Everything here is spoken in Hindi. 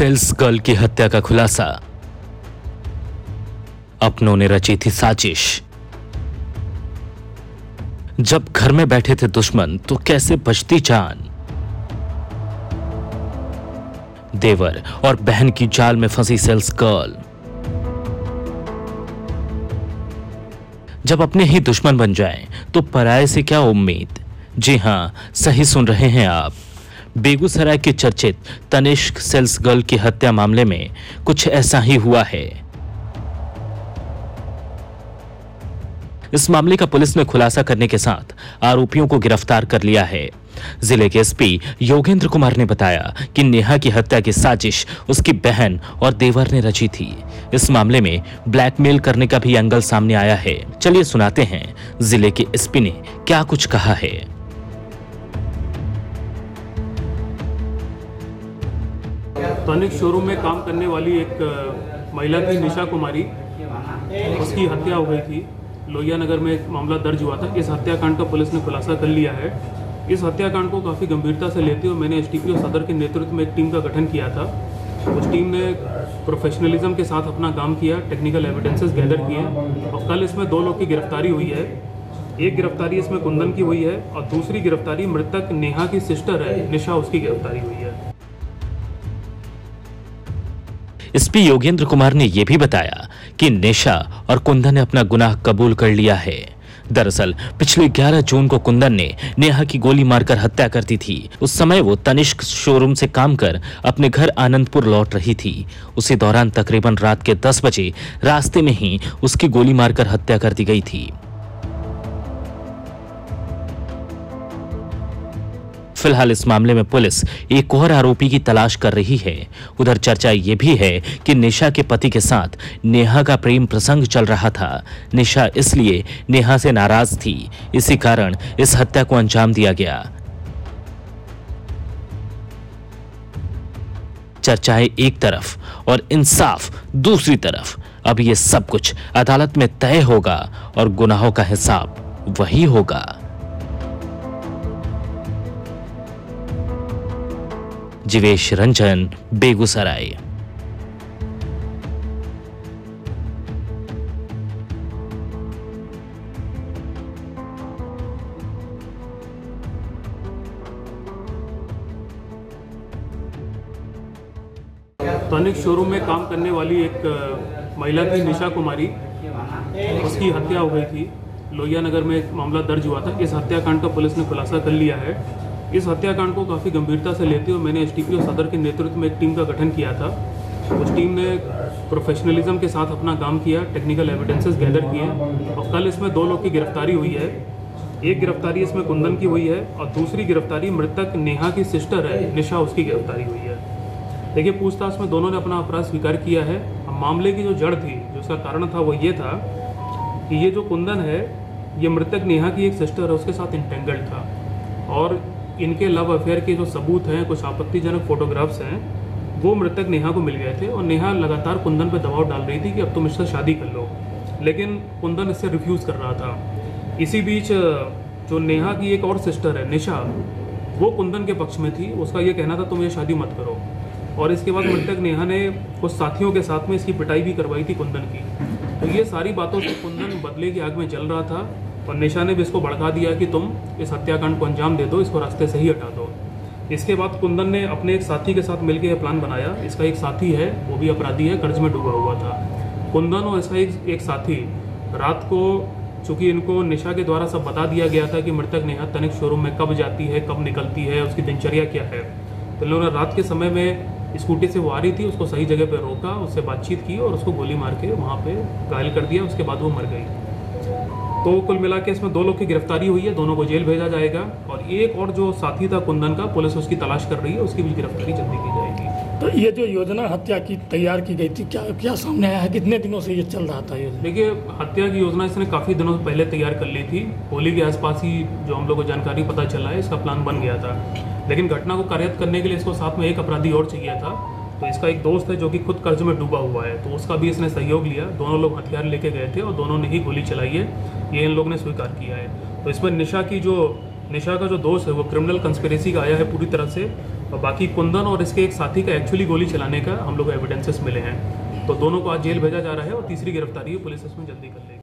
सेल्स गर्ल की हत्या का खुलासा। अपनों ने रची थी साजिश। जब घर में बैठे थे दुश्मन तो कैसे बचती जान? देवर और बहन की जाल में फंसी सेल्स गर्ल। जब अपने ही दुश्मन बन जाएँ तो पराये से क्या उम्मीद? जी हाँ, सही सुन रहे हैं आप। बेगूसराय के चर्चित तनिष्क सेल्स गर्ल की हत्या मामले में कुछ ऐसा ही हुआ है। इस मामले का पुलिस ने खुलासा करने के साथ आरोपियों को गिरफ़्तार कर लिया है। ज़िले के एसपी योगेंद्र कुमार ने बताया कि नेहा की हत्या की साजिश उसकी बहन और देवर ने रची थी। इस मामले में ब्लैकमेल करने का भी एंगल सामने आया है। चलिए सुनाते हैं ज़िले के एसपी ने क्या कुछ कहा है। तनिक शोरूम में काम करने वाली एक महिला थी, निशा कुमारी। उसकी हत्या हो गई थी। लोहिया नगर में एक मामला दर्ज हुआ था इस हत्याकांड का पुलिस ने खुलासा कर लिया है। इस हत्याकांड को काफ़ी गंभीरता से लेते हुए मैंने एस सदर के नेतृत्व में एक टीम का गठन किया था। उस टीम ने प्रोफेशनलिज्म के साथ अपना काम किया टेक्निकल एविडेंसेस गैदर किए। और कल इसमें दो लोग की गिरफ्तारी हुई है। एक गिरफ्तारी इसमें कुंदन की हुई है और दूसरी गिरफ्तारी मृतक नेहा की सिस्टर है। निशा उसकी गिरफ्तारी हुई है। एसपी योगेंद्र कुमार ने यह भी बताया कि निशा और कुंदन ने अपना गुनाह कबूल कर लिया है। दरअसल, पिछले 11 जून को कुंदन ने नेहा की गोली मारकर हत्या कर दी थी। उस समय वो तनिष्क शोरूम से काम कर अपने घर आनंदपुर लौट रही थी। उसी दौरान तकरीबन रात के 10 बजे रास्ते में ही उसकी गोली मारकर हत्या कर दी गई थी। फ़िलहाल इस मामले में पुलिस एक और आरोपी की तलाश कर रही है। उधर चर्चा ये भी है कि निशा के पति के साथ नेहा का प्रेम प्रसंग चल रहा था। निशा इसलिए नेहा से नाराज़ थी। इसी कारण इस हत्या को अंजाम दिया गया। चर्चाएँ एक तरफ़ और इंसाफ दूसरी तरफ़। अब ये सब कुछ अदालत में तय होगा और गुनाहों का हिसाब वही होगा। जीवेश रंजन, बेगूसराय। तनिक शोरूम में काम करने वाली एक महिला थी निशा कुमारी। उसकी हत्या हो गई थी। लोहिया नगर में एक मामला दर्ज हुआ था। इस हत्याकांड का पुलिस ने खुलासा कर लिया है। इस हत्याकांड को काफ़ी गंभीरता से लेते हुए मैंने एस टी सदर के नेतृत्व में एक टीम का गठन किया था। उस टीम ने प्रोफेशनलिज्म के साथ अपना काम किया टेक्निकल एविडेंसेस गैदर किए और कल इसमें दो लोग की गिरफ्तारी हुई है। एक गिरफ्तारी इसमें कुंदन की हुई है और दूसरी गिरफ्तारी मृतक नेहा की सिस्टर है, निशा उसकी गिरफ्तारी हुई है। देखिए, पूछताछ में दोनों ने अपना अपराध स्वीकार किया है। अब मामले की जो जड़ थी, जो उसका कारण था, वो ये था कि ये जो कुंदन है, ये मृतक नेहा की एक सिस्टर है, उसके साथ इंटेंगल्ड था। और इनके लव अफेयर के जो सबूत हैं, कुछ आपत्तिजनक फोटोग्राफ्स हैं, वो मृतक नेहा को मिल गए थे और नेहा लगातार कुंदन पर दबाव डाल रही थी कि अब तुम इससे शादी कर लो। लेकिन कुंदन इससे रिफ्यूज़ कर रहा था। इसी बीच, जो नेहा की एक और सिस्टर है, निशा, वो कुंदन के पक्ष में थी। उसका ये कहना था, तुम ये शादी मत करो। और इसके बाद मृतक नेहा ने कुछ साथियों के साथ में इसकी पिटाई भी करवाई थी कुंदन की। तो ये सारी बातों से कुंदन बदले की आग में जल रहा था। और निशा ने भी इसको भड़का दिया कि तुम इस हत्याकांड को अंजाम दे दो इसको रास्ते से ही हटा दो। इसके बाद कुंदन ने अपने एक साथी के साथ मिलकर यह प्लान बनाया। इसका एक साथी है वो भी अपराधी है कर्ज में डूबा हुआ था। कुंदन और इसका एक, एक साथी रात को चूँकि इनको निशा के द्वारा सब बता दिया गया था कि मृतक नेहा तनिक शोरूम में कब जाती है कब निकलती है उसकी दिनचर्या क्या है तो इन लोगों ने रात के समय में स्कूटी से वो आ रही थी उसको सही जगह पर रोका उससे बातचीत की और उसको गोली मार के वहाँ पर घायल कर दिया उसके बाद वो मर गई। तो कुल मिला के इसमें दो लोग की गिरफ्तारी हुई है दोनों को जेल भेजा जाएगा और एक और जो साथी था कुंदन का पुलिस उसकी तलाश कर रही है उसकी भी गिरफ्तारी जल्दी की जाएगी। तो ये जो योजना हत्या की तैयार की गई थी क्या क्या सामने आया है? कितने दिनों से ये चल रहा था योजना? देखिए हत्या की योजना इसने काफ़ी दिनों से पहले तैयार कर ली थी। होली के आसपास ही जो हम लोग को जानकारी पता चला है इसका प्लान बन गया था। लेकिन घटना को कार्यरत करने के लिए इसको साथ में एक अपराधी और चाहिए था। तो इसका एक दोस्त है जो कि खुद कर्ज में डूबा हुआ है तो उसका भी इसने सहयोग लिया। दोनों लोग हथियार लेके गए थे और दोनों ने ही गोली चलाई है। ये इन लोगों ने स्वीकार किया है। तो इसमें निशा की जो, निशा का जो दोस्त है, वो क्रिमिनल कंस्पेरेसी का आया है पूरी तरह से। और बाकी कुंदन और इसके एक साथी का एक्चुअली गोली चलाने का हम लोग एविडेंसेस मिले हैं। तो दोनों को आज जेल भेजा जा रहा है और तीसरी गिरफ्तारी पुलिस इसमें जल्दी कर लेगी।